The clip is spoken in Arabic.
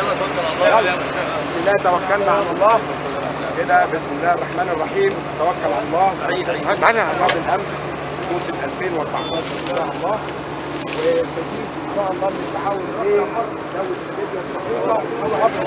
الله توكلنا على الله. كده بسم الله الرحمن الرحيم. توكل على الله. عيد عيد معنا. موسم 2014 إن شاء الله. والتجديد إن شاء الله من التعاون بين دوله السعوديه الشقيقه وابو